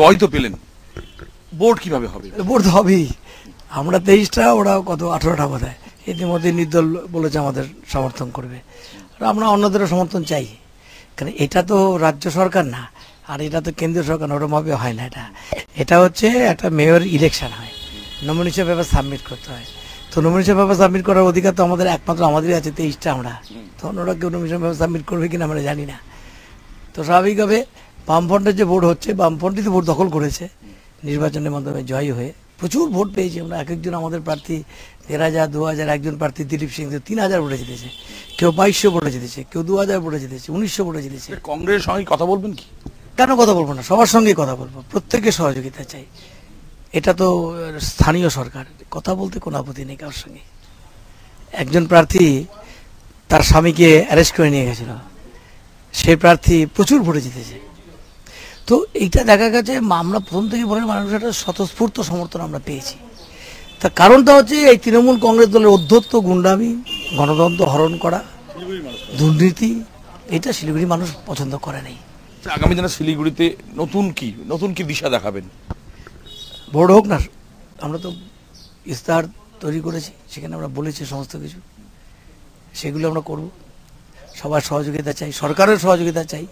জয় তো পেলেন। বোর্ড কীভাবে হবে? বোর্ড তো হবেই। আমরা তেইশটা, ওরা কত? আঠারোটা বোধ হয় ইতিমধ্যে নির্দল বলেছে আমাদের সমর্থন করবে। আমরা অন্যদেরও সমর্থন চাই। কারণ এটা তো রাজ্য সরকার না, আর এটা তো কেন্দ্রীয় সরকার ওরমভাবে হয় না এটা। এটা হচ্ছে একটা মেয়র ইলেকশন হয়। নমিনেশন পেপার সাবমিট করতে হয়। তো নমিনেশন পেপার সাবমিট করার অধিকার তো আমাদের একমাত্র আমাদেরই আছে, তেইশটা আমরা। তখন ওরা কেউ নমিনেশন পেপার সাবমিট করবে কিনা আমরা জানি না। তো স্বাভাবিকভাবে বামফ্রন্টের যে ভোট হচ্ছে বামফ্রন্টই তো ভোট দখল করেছে নির্বাচনের মাধ্যমে জয়ী হয়ে। প্রচুর ভোট পেয়েছি আমরা। এক একজন আমাদের প্রার্থী দেড় হাজার দু হাজার একজন প্রার্থী দিলীপ সিং তিন হাজার ভোটে জিতেছে। কেউ বাইশশো ভোটে জিতেছে কেউ দু হাজার ভোটে জিতেছে উনিশশো ভোটে জিতেছে। কংগ্রেসের সঙ্গে কথা বলবেন কি? কেন কথা বলব না? সবার সঙ্গেই কথা বলব। প্রত্যেকের সহযোগিতা চাই। এটা তো স্থানীয় সরকার। কথা বলতে কোনো আপত্তি নেই কারোর সঙ্গে। একজন প্রার্থী তার স্বামীকে অ্যারেস্ট করে নিয়ে গেছিল। সেই প্রার্থী প্রচুর ভোটে জিতেছে। তো এইটা দেখা গেছে আমরা প্রথম থেকে বলে মানুষের একটা স্বতঃস্ফূর্ত সমর্থন আমরা পেয়েছি। তার কারণটা হচ্ছে এই তৃণমূল কংগ্রেস দলের অধ্যত্ত গুন্ডামি গণতন্ত্র হরণ করা দুর্নীতি এটা শিলিগুড়ি মানুষ পছন্দ করে নাই। আগামী দিনে শিলিগুড়িতে নতুন কি নতুন কি দিশা দেখাবেন? ভোট হোক না আমরা তো ইস্তাহার তৈরি করেছি সেখানে আমরা বলেছি সমস্ত কিছু। সেগুলো আমরা করব। সবার সহযোগিতা চাই সরকারের সহযোগিতা চাই।